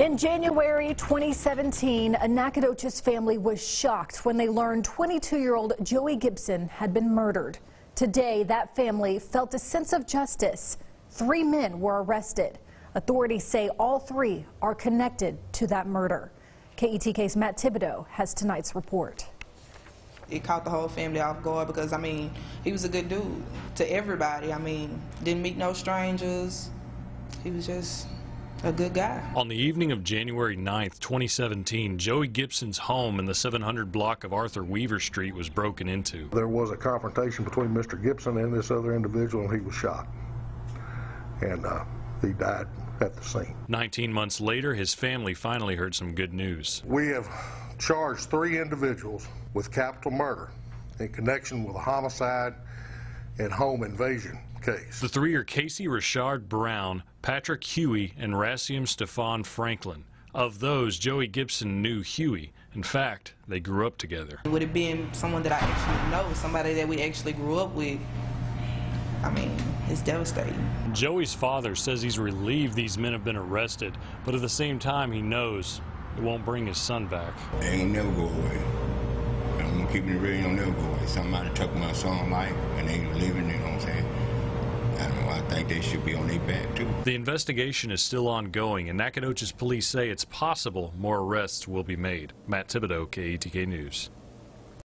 In January 2017, a Nacogdoches family was shocked when they learned 22-year-old Joey Gipson had been murdered. Today, that family felt a sense of justice. Three men were arrested. Authorities say all three are connected to that murder. KETK's Matt Thibodeau has tonight's report. it caught the whole family off guard because I mean he was a good dude to everybody. I mean didn't meet no strangers. He was just a good guy. On the evening of January 9th, 2017, Joey Gipson's home in the 700 block of Arthur Weaver Street was broken into. There was a confrontation between Mr. Gipson and this other individual, and he was shot. And uh, he died at the scene. 19 months later, his family finally heard some good news. We have charged three individuals with capital murder in connection with a homicide and home invasion case. The three are Casey Richard Brown, Patrick Huey, and Rassium Stefan Franklin. Of those, Joey Gipson knew Huey. In fact, they grew up together. Would it been someone that I actually know, somebody that we actually grew up with? I mean, it's devastating. Joey's father says he's relieved these men have been arrested, but at the same time, he knows it won't bring his son back. They ain't never go away. Keep it real, ain't gonna never go. Somebody took my son life and they living, you know what I'm saying? I think they should be on their back too. The investigation is still ongoing, and Nacogdoches police say it's possible more arrests will be made. Matt Thibodeau, KETK News.